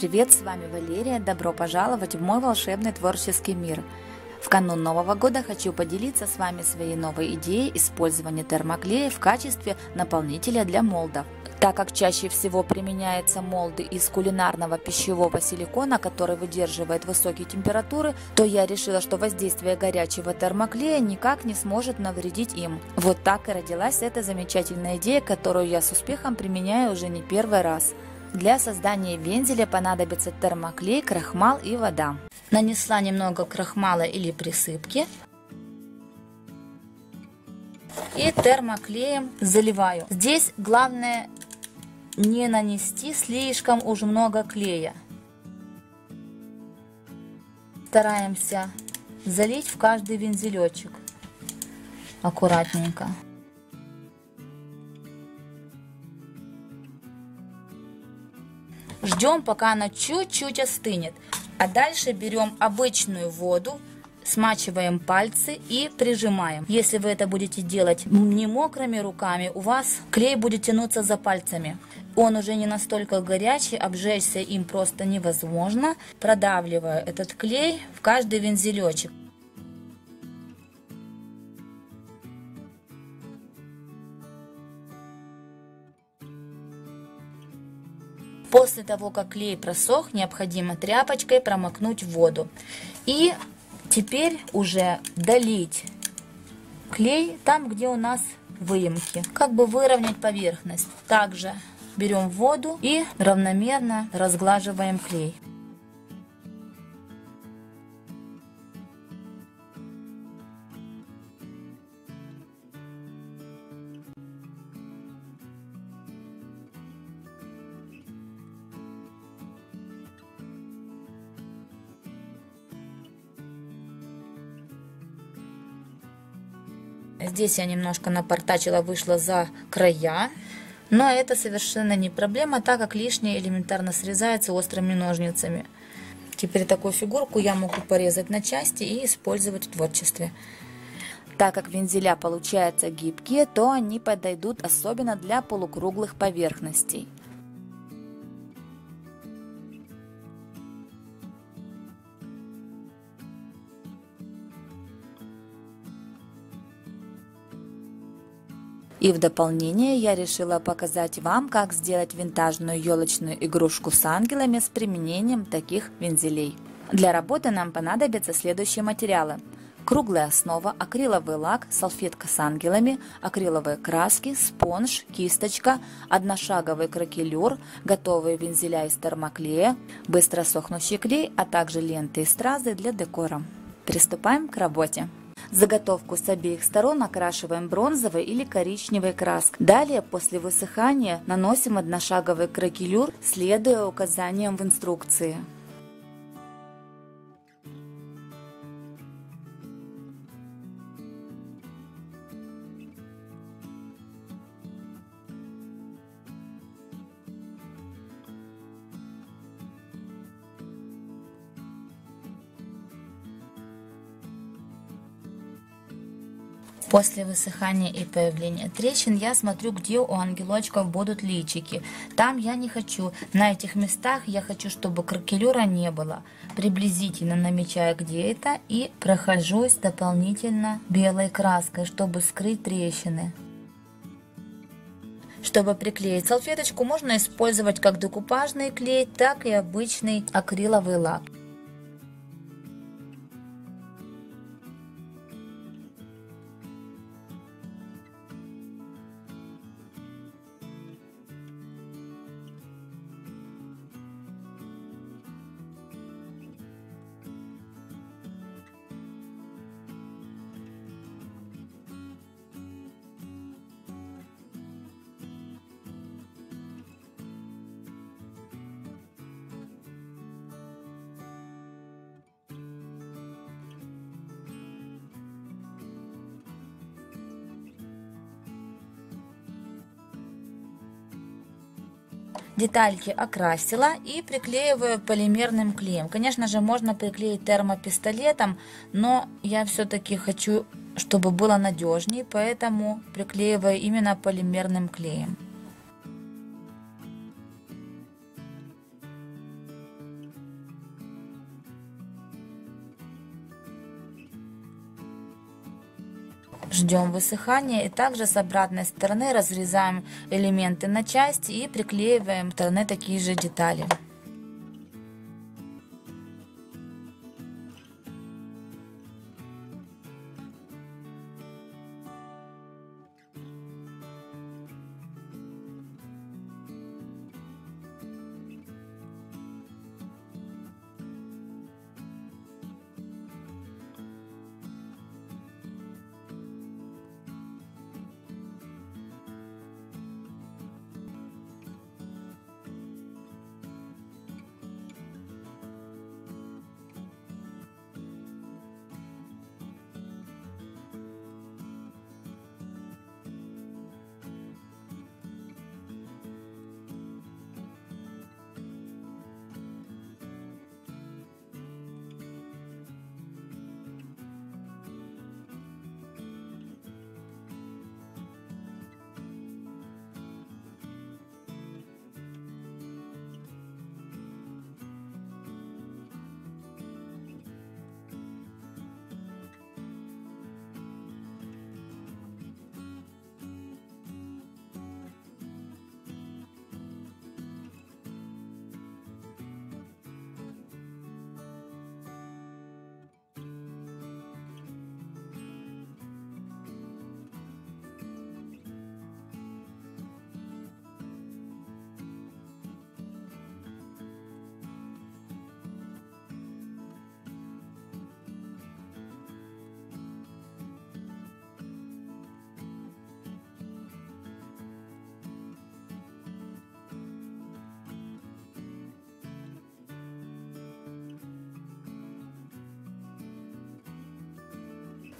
привет, с вами Валерия, добро пожаловать в мой волшебный творческий мир. В канун Нового года хочу поделиться с вами своей новой идеей использования термоклея в качестве наполнителя для молдов. Так как чаще всего применяются молды из кулинарного пищевого силикона, который выдерживает высокие температуры, то я решила, что воздействие горячего термоклея никак не сможет навредить им. Вот так и родилась эта замечательная идея, которую я с успехом применяю уже не первый раз. Для создания вензеля понадобится термоклей, крахмал и вода. Нанесла немного крахмала или присыпки. И термоклеем заливаю. Здесь главное не нанести слишком уж много клея. Стараемся залить в каждый вензелечек аккуратненько. Ждем, пока она чуть-чуть остынет. А дальше берем обычную воду, смачиваем пальцы и прижимаем. Если вы это будете делать не мокрыми руками, у вас клей будет тянуться за пальцами. Он уже не настолько горячий, обжечься им просто невозможно. Продавливаю этот клей в каждый вензелечек. После того, как клей просох, необходимо тряпочкой промокнуть воду. И теперь уже долить клей там, где у нас выемки. Как бы выровнять поверхность. Также берем воду и равномерно разглаживаем клей. Здесь я немножко напортачила, вышла за края. Но это совершенно не проблема, так как лишнее элементарно срезается острыми ножницами. Теперь такую фигурку я могу порезать на части и использовать в творчестве. Так как вензеля получаются гибкие, то они подойдут особенно для полукруглых поверхностей. И в дополнение я решила показать вам, как сделать винтажную елочную игрушку с ангелами с применением таких вензелей. Для работы нам понадобятся следующие материалы. Круглая основа, акриловый лак, салфетка с ангелами, акриловые краски, спонж, кисточка, одношаговый кракелюр, готовые вензеля из термоклея, быстро сохнущий клей, а также ленты и стразы для декора. Приступаем к работе. Заготовку с обеих сторон окрашиваем бронзовой или коричневой краской. Далее, после высыхания, наносим одношаговый кракелюр, следуя указаниям в инструкции. После высыхания и появления трещин я смотрю, где у ангелочков будут личики. Там я не хочу. На этих местах я хочу, чтобы кракелюра не было. Приблизительно намечаю, где это, и прохожусь дополнительно белой краской, чтобы скрыть трещины. Чтобы приклеить салфеточку, можно использовать как декупажный клей, так и обычный акриловый лак. Детальки окрасила и приклеиваю полимерным клеем. Конечно же, можно приклеить термопистолетом, но я все-таки хочу, чтобы было надежнее, поэтому приклеиваю именно полимерным клеем. Ждем высыхания и также с обратной стороны разрезаем элементы на части и приклеиваем стороны такие же детали.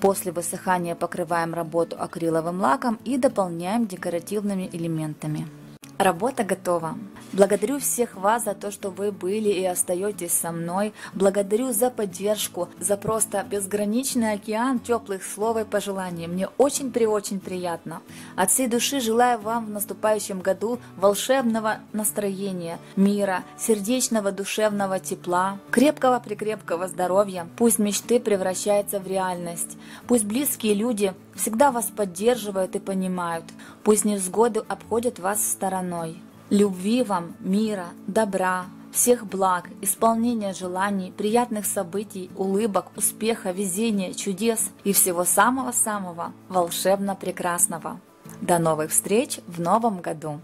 После высыхания покрываем работу акриловым лаком и дополняем декоративными элементами. Работа готова. Благодарю всех вас за то, что вы были и остаетесь со мной. Благодарю за поддержку, за просто безграничный океан теплых слов и пожеланий. Мне очень-при-очень приятно. От всей души желаю вам в наступающем году волшебного настроения, мира, сердечного душевного тепла, крепкого-прикрепкого здоровья. Пусть мечты превращаются в реальность. Пусть близкие люди всегда вас поддерживают и понимают. Пусть невзгоды обходят вас стороной. Любви вам, мира, добра, всех благ, исполнения желаний, приятных событий, улыбок, успеха, везения, чудес и всего самого-самого волшебно прекрасного. До новых встреч в новом году!